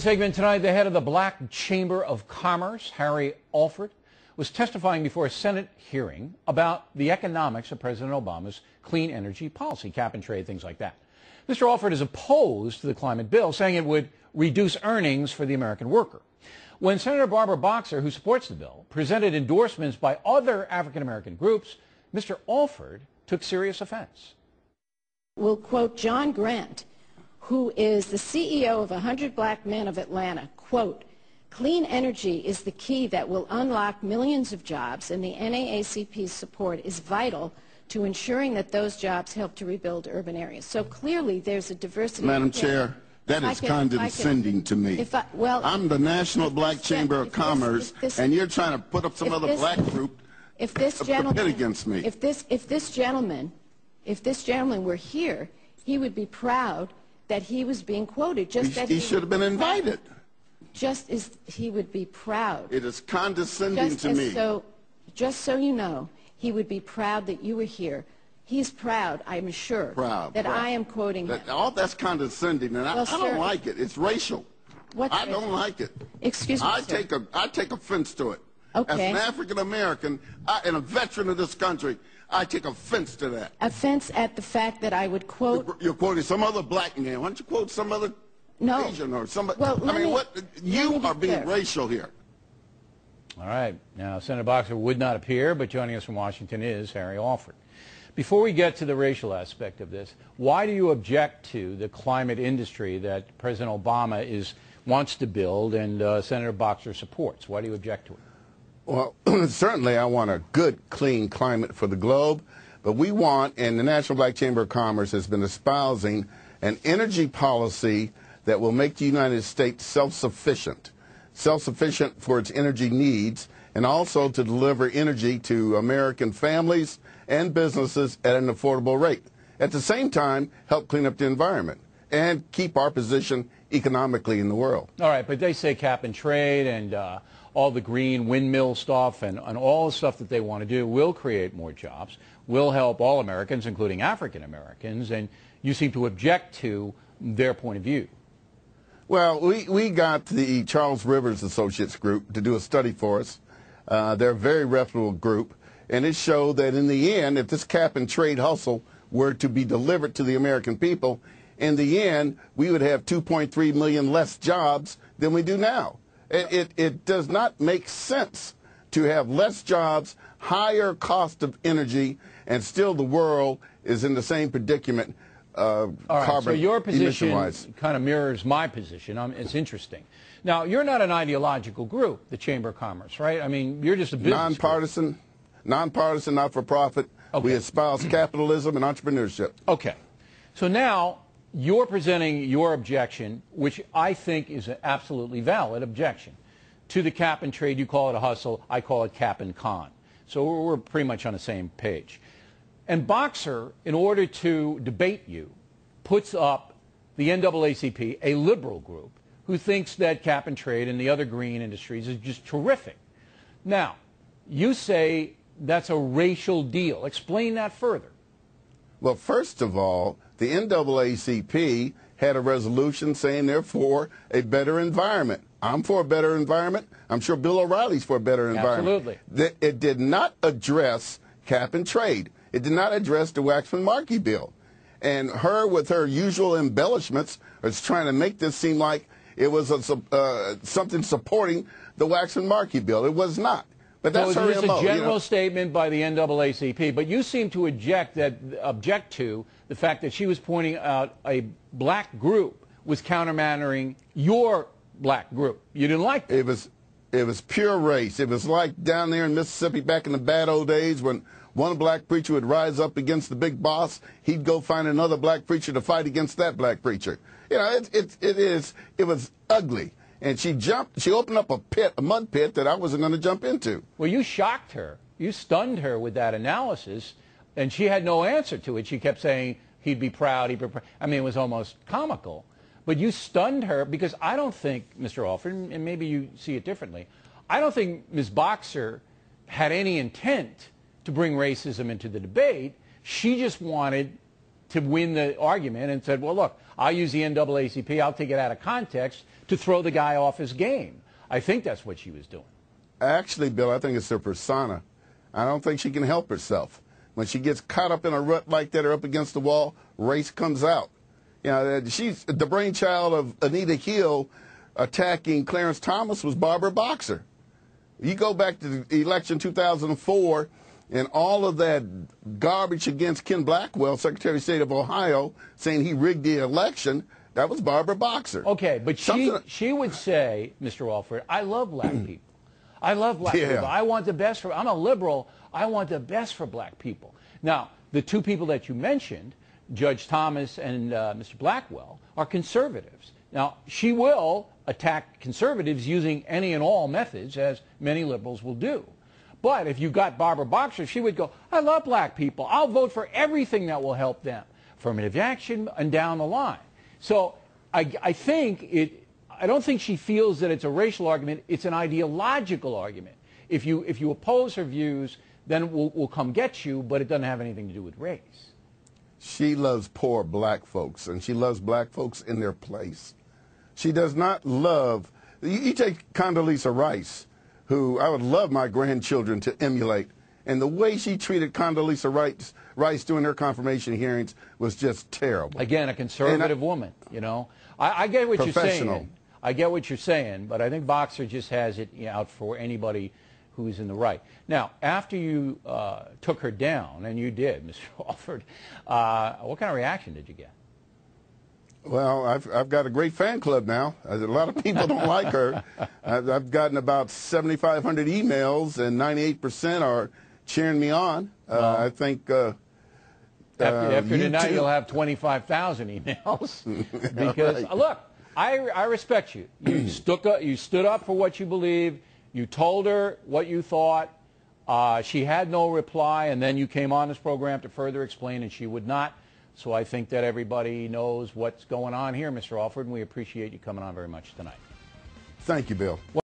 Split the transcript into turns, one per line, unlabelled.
Segment tonight, the head of the Black Chamber of Commerce, Harry Alford, was testifying before a Senate hearing about the economics of President Obama's clean energy policy, cap and trade, things like that. Mr. Alford is opposed to the climate bill, saying it would reduce earnings for the American worker. When Senator Barbara Boxer, who supports the bill, presented endorsements by other African American groups, Mr. Alford took serious offense.
We'll quote John Grant, who is the CEO of 100 Black Men of Atlanta, quote, Clean energy is the key that will unlock millions of jobs, and the NAACP's support is vital to ensuring that those jobs help to rebuild urban areas. So clearly there's a diversity.
Madam Chair, that is condescending to me.
I, well,
I'm the National Black Chamber of Commerce, this, this, and you're trying to put up some other
this,
black group
if this gentleman,
against me.
If this, if this gentleman, if this gentleman were here, he would be proud that he was being quoted. Just
he,
that
he,
he
should have been invited.
Just as he would be proud.
It is condescending
just
to me.
So, just so you know, he would be proud that you were here. He's proud, I'm sure,
proud,
that
proud.
I am quoting
that,
him.
All that's condescending, and
well,
I, I, don't like it. It's racial.
What's
I
racial?
don't like it.
Excuse me,
I
sir.
take a I take offense to it.
Okay.
As an African American and a veteran of this country, I take offense to that.
Offense at the fact that I would quote.
You're, you're quoting some other black man. Why don't you quote some other
no.
Asian or somebody?
Well,
I mean,
me,
what? You
be
are being
clear.
racial here.
All right. Now, Senator Boxer would not appear, but joining us from Washington is Harry Alford. Before we get to the racial aspect of this, why do you object to the climate industry that President Obama is wants to build and uh, Senator Boxer supports? Why do you object to it?
Well, certainly I want a good, clean climate for the globe, but we want, and the National Black Chamber of Commerce has been espousing an energy policy that will make the United States self-sufficient, self-sufficient for its energy needs, and also to deliver energy to American families and businesses at an affordable rate. At the same time, help clean up the environment and keep our position economically in the world.
All right, but they say cap and trade and uh, all the green windmill stuff and, and all the stuff that they want to do will create more jobs, will help all Americans, including African Americans, and you seem to object to their point of view.
Well, we, we got the Charles Rivers Associates group to do a study for us. Uh, they're a very reputable group, and it showed that in the end, if this cap and trade hustle were to be delivered to the American people, in the end, we would have 2.3 million less jobs than we do now. It, it, it does not make sense to have less jobs, higher cost of energy, and still the world is in the same predicament uh,
All right,
carbon
so your position kind of mirrors my position. Um, it's interesting. Now, you're not an ideological group, the Chamber of Commerce, right? I mean, you're just a business
Nonpartisan,
group.
nonpartisan, not-for-profit.
Okay.
We espouse capitalism and entrepreneurship.
Okay. So now you're presenting your objection, which I think is an absolutely valid objection. To the cap and trade, you call it a hustle. I call it cap and con. So we're pretty much on the same page. And Boxer, in order to debate you, puts up the NAACP, a liberal group, who thinks that cap and trade and the other green industries is just terrific. Now, you say that's a racial deal. Explain that further.
Well, first of all, the NAACP had a resolution saying they're for a better environment. I'm for a better environment. I'm sure Bill O'Reilly's for a better environment.
Absolutely.
It did not address cap and trade. It did not address the Waxman-Markey bill. And her, with her usual embellishments, is trying to make this seem like it was a, uh, something supporting the Waxman-Markey bill. It was not. But that's
so
her
there's
MO,
a general
you know?
statement by the NAACP, but you seem to object that object to the fact that she was pointing out a black group was countermandering your black group. You didn't like that.
It was it was pure race. It was like down there in Mississippi back in the bad old days when one black preacher would rise up against the big boss. He'd go find another black preacher to fight against that black preacher. You know, it, it, it is, it was ugly. And she jumped, she opened up a pit, a mud pit that I wasn't going to jump into.
Well, you shocked her. You stunned her with that analysis, and she had no answer to it. She kept saying he'd be proud, he'd be proud. I mean, it was almost comical. But you stunned her because I don't think, Mr. Alford, and maybe you see it differently, I don't think Ms. Boxer had any intent to bring racism into the debate. She just wanted to win the argument and said, well, look, I'll use the NAACP, I'll take it out of context to throw the guy off his game. I think that's what she was doing.
Actually, Bill, I think it's her persona. I don't think she can help herself. When she gets caught up in a rut like that or up against the wall, race comes out. You know, uh, she's the brainchild of Anita Hill attacking Clarence Thomas was Barbara Boxer. You go back to the election 2004 and all of that garbage against Ken Blackwell, Secretary of State of Ohio, saying he rigged the election, that was Barbara Boxer.
Okay, but she,
Something-
she would say, Mr. Alford, I love black people. I love black
Yeah.
people. I want the best for, I'm a liberal. I want the best for black people. Now, the two people that you mentioned, Judge Thomas and uh, Mr. Blackwell, are conservatives. Now, she will attack conservatives using any and all methods, as many liberals will do. But if you got Barbara Boxer, she would go, I love black people. I'll vote for everything that will help them. Affirmative action and down the line. So I, I think it, I don't think she feels that it's a racial argument. It's an ideological argument. If you, if you oppose her views, then we'll, we'll come get you, but it doesn't have anything to do with race.
She loves poor black folks, and she loves black folks in their place. She does not love. You, you take Condoleezza Rice, who I would love my grandchildren to emulate, and the way she treated Condoleezza Rice, Rice during her confirmation hearings was just terrible.
Again, a conservative woman, you know. I, I get what you're saying. I get what you're saying, but I think Boxer just has it out for anybody who's in the right. Now, after you uh, took her down, and you did, Mr. Alford, uh, what kind of reaction did you get?
Well, I've, I've got a great fan club now. A lot of people don't like her. I've, I've gotten about 7,500 emails, and 98% are cheering me on. Uh, I think. Uh,
After,
uh,
after tonight,
too.
you'll have 25,000 emails because look, I, I respect you. You stood up, you stood up for what you believe. You told her what you thought. Uh, she had no reply, and then you came on this program to further explain, and she would not. So I think that everybody knows what's going on here, Mr. Alford, and we appreciate you coming on very much tonight.
Thank you, Bill.